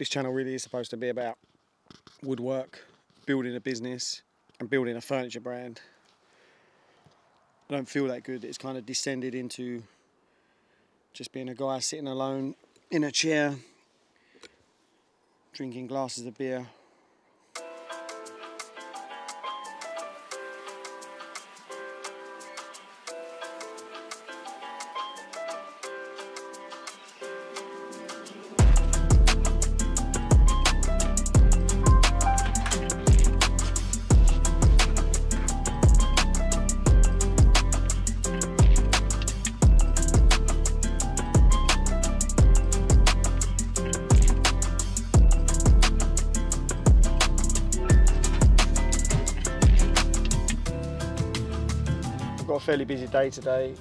this channel really is supposed to be about woodwork, building a business, and building a furniture brand. I don't feel that good. It's kind of descended into just being a guy sitting alone in a chair, drinking glasses of beer. Fairly busy day today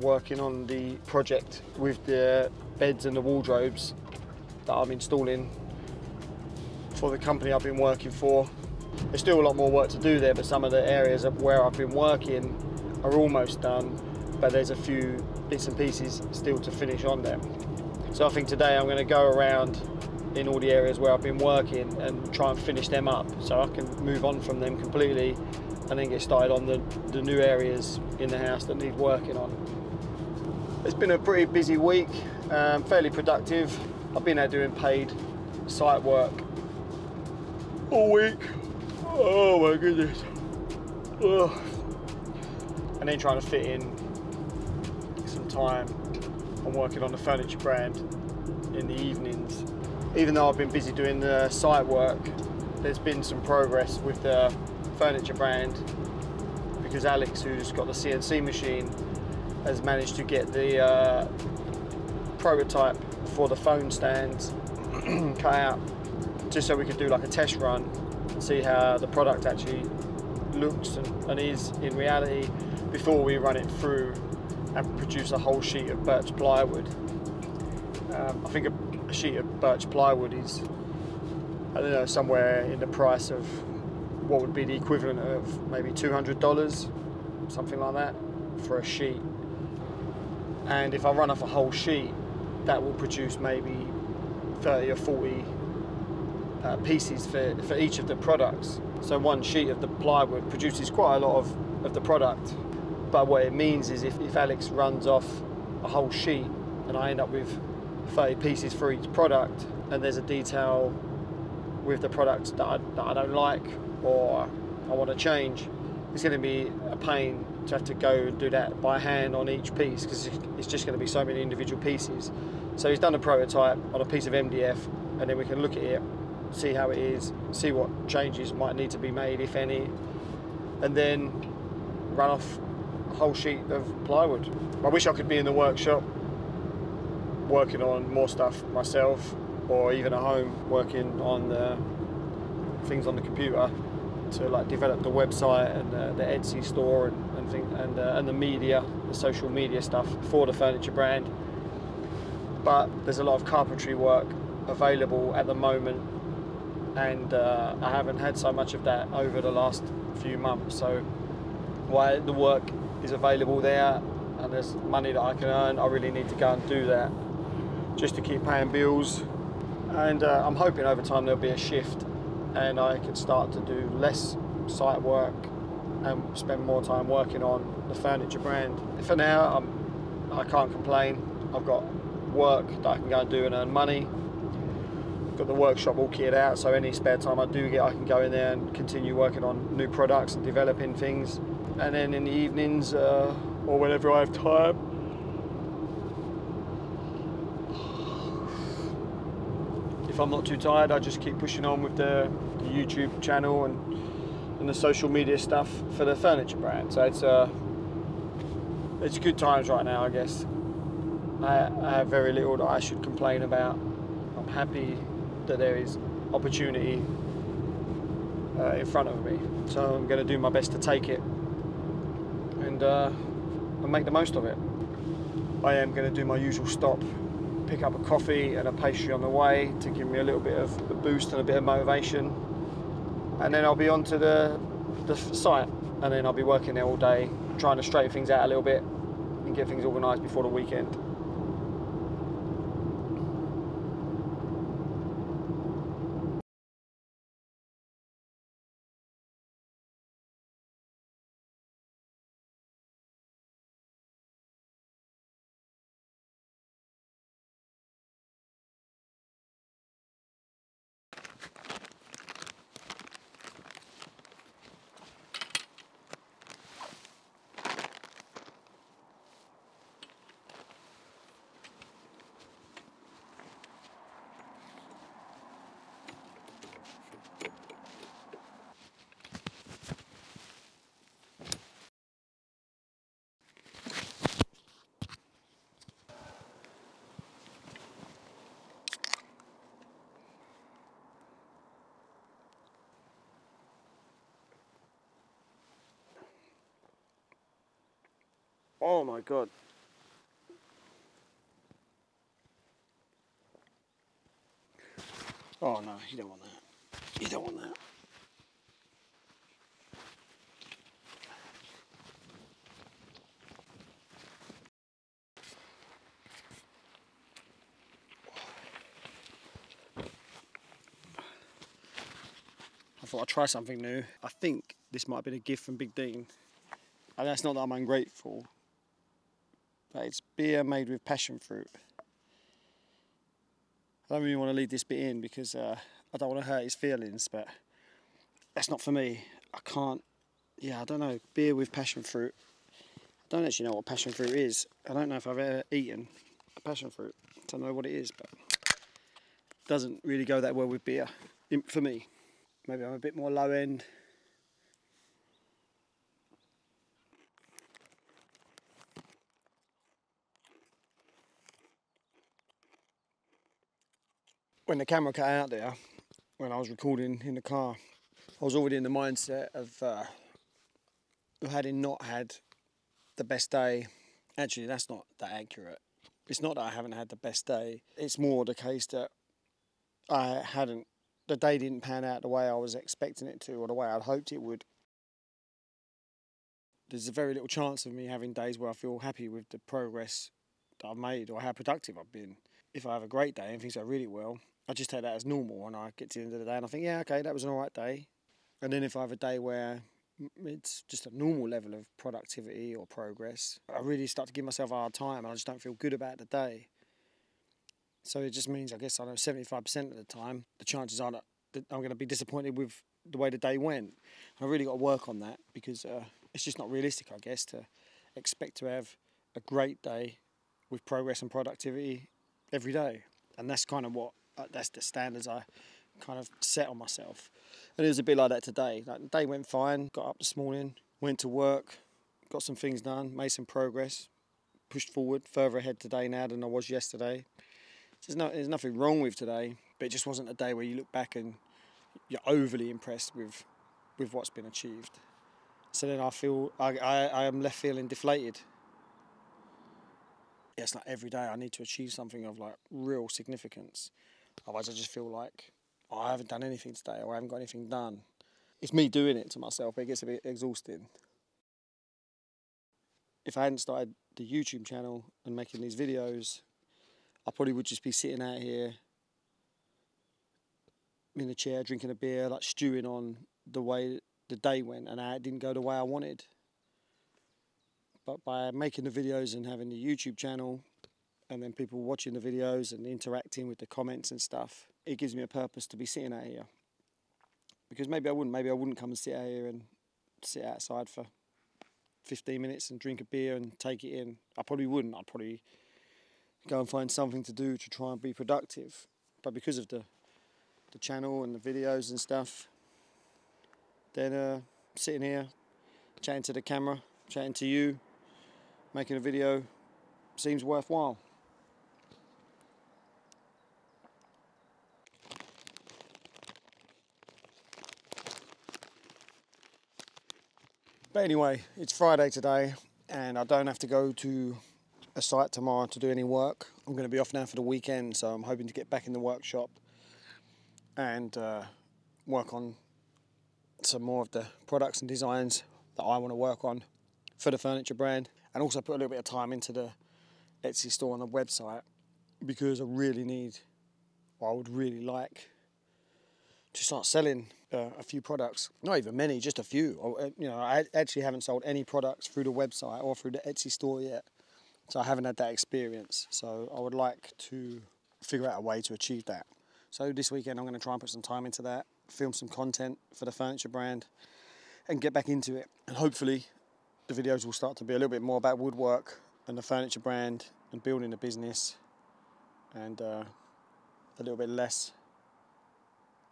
working on the project with the beds and the wardrobes that I'm installing for the company I've been working for. There's still a lot more work to do there, but some of the areas of where I've been working are almost done, but there's a few bits and pieces still to finish on them. So I think today I'm going to go around in all the areas where I've been working and try and finish them up so I can move on from them completely and then get started on the, the new areas in the house that need working on. It's been a pretty busy week, um, fairly productive. I've been out doing paid site work all week. Oh my goodness. Ugh. And then trying to fit in some time on working on the furniture brand in the evenings. Even though I've been busy doing the site work, there's been some progress with the furniture brand because Alex, who's got the CNC machine, has managed to get the uh, prototype for the phone stands cut out just so we could do like a test run and see how the product actually looks and, and is in reality before we run it through and produce a whole sheet of birch plywood. Um, I think a, a sheet of birch plywood is, I don't know, somewhere in the price of what would be the equivalent of maybe $200, something like that, for a sheet. And if I run off a whole sheet, that will produce maybe 30 or 40 uh, pieces for, for each of the products. So one sheet of the plywood produces quite a lot of, of the product. But what it means is if, if Alex runs off a whole sheet and I end up with 30 pieces for each product and there's a detail with the product that I, that I don't like or I want to change, it's going to be a pain to have to go do that by hand on each piece because it's just going to be so many individual pieces. So he's done a prototype on a piece of MDF and then we can look at it, see how it is, see what changes might need to be made, if any, and then run off a whole sheet of plywood. I wish I could be in the workshop working on more stuff myself or even at home working on the things on the computer to like develop the website and the Etsy store and and, thing, and, uh, and the media, the social media stuff for the furniture brand. But there's a lot of carpentry work available at the moment, and uh, I haven't had so much of that over the last few months. So while the work is available there and there's money that I can earn, I really need to go and do that just to keep paying bills. And uh, I'm hoping over time there'll be a shift and I can start to do less site work and spend more time working on the furniture brand. For now, I'm, I can't complain. I've got work that I can go and do and earn money. Got the workshop all kitted out, so any spare time I do get, I can go in there and continue working on new products and developing things. And then in the evenings uh, or whenever I have time, if I'm not too tired, I just keep pushing on with the, the YouTube channel and, and the social media stuff for the furniture brand. So it's uh, it's good times right now, I guess. I, I have very little that I should complain about. I'm happy that there is opportunity uh, in front of me. So I'm going to do my best to take it and, uh, and make the most of it. I am going to do my usual stop pick up a coffee and a pastry on the way to give me a little bit of a boost and a bit of motivation. And then I'll be on to the, the site and then I'll be working there all day, trying to straighten things out a little bit and get things organised before the weekend. Oh my god. Oh no, you don't want that. You don't want that. I thought I'd try something new. I think this might have been a gift from Big Dean. And that's not that I'm ungrateful, but it's beer made with passion fruit. I don't really want to leave this bit in because uh, I don't want to hurt his feelings, but that's not for me. I can't, yeah, I don't know. Beer with passion fruit. I don't actually know what passion fruit is. I don't know if I've ever eaten a passion fruit. I don't know what it is, but it doesn't really go that well with beer for me. Maybe I'm a bit more low end. When the camera cut out there, when I was recording in the car, I was already in the mindset of uh, having not had the best day. Actually, that's not that accurate. It's not that I haven't had the best day. It's more the case that I hadn't the day didn't pan out the way I was expecting it to or the way I'd hoped it would. There's a very little chance of me having days where I feel happy with the progress that I've made or how productive I've been. If I have a great day and things go really well, I just take that as normal and I get to the end of the day and I think, yeah, okay, that was an alright day. And then if I have a day where it's just a normal level of productivity or progress, I really start to give myself a hard time and I just don't feel good about the day. So it just means, I guess, I know 75% of the time, the chances are that I'm going to be disappointed with the way the day went. I really got to work on that because uh, it's just not realistic, I guess, to expect to have a great day with progress and productivity every day. And that's kind of what, Uh, that's the standards I kind of set on myself. And it was a bit like that today. Like, the day went fine, got up this morning, went to work, got some things done, made some progress, pushed forward, further ahead today now than I was yesterday. There's, no, there's nothing wrong with today, but it just wasn't a day where you look back and you're overly impressed with with what's been achieved. So then I feel I, I, I am left feeling deflated. Yeah, it's like every day I need to achieve something of like real significance. Otherwise I just feel like oh, I haven't done anything today or I haven't got anything done. It's me doing it to myself, it gets a bit exhausting. If I hadn't started the YouTube channel and making these videos, I probably would just be sitting out here in a chair drinking a beer, like stewing on the way the day went and it didn't go the way I wanted. But by making the videos and having the YouTube channel and then people watching the videos and interacting with the comments and stuff, it gives me a purpose to be sitting out here. Because maybe I wouldn't, maybe I wouldn't come and sit out here and sit outside for 15 minutes and drink a beer and take it in. I probably wouldn't. I'd probably go and find something to do to try and be productive. But because of the the channel and the videos and stuff, then uh, sitting here, chatting to the camera, chatting to you, making a video seems worthwhile. But anyway, it's Friday today and I don't have to go to a site tomorrow to do any work. I'm going to be off now for the weekend, so I'm hoping to get back in the workshop and uh, work on some more of the products and designs that I want to work on for the furniture brand and also put a little bit of time into the Etsy store on the website because I really need, or I would really like to start selling uh, a few products. Not even many, just a few. Uh, you know, I actually haven't sold any products through the website or through the Etsy store yet. So I haven't had that experience. So I would like to figure out a way to achieve that. So this weekend I'm going to try and put some time into that, film some content for the furniture brand and get back into it. And hopefully the videos will start to be a little bit more about woodwork and the furniture brand and building a business and uh, a little bit less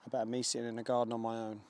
about me sitting in the garden on my own.